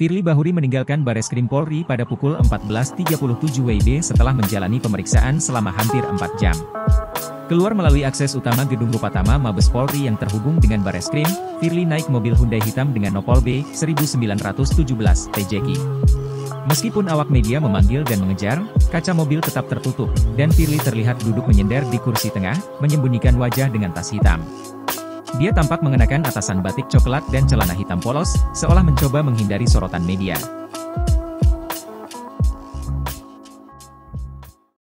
Firly Bahuri meninggalkan Bareskrim Polri pada pukul 14.37 WIB setelah menjalani pemeriksaan selama hampir 4 jam. Keluar melalui akses utama gedung Rupatama Mabes Polri yang terhubung dengan Bareskrim, Firly naik mobil Hyundai hitam dengan nopol B 1917 TJK. Meskipun awak media memanggil dan mengejar, kaca mobil tetap tertutup, dan Firly terlihat duduk menyender di kursi tengah, menyembunyikan wajah dengan tas hitam. Dia tampak mengenakan atasan batik coklat dan celana hitam polos, seolah mencoba menghindari sorotan media.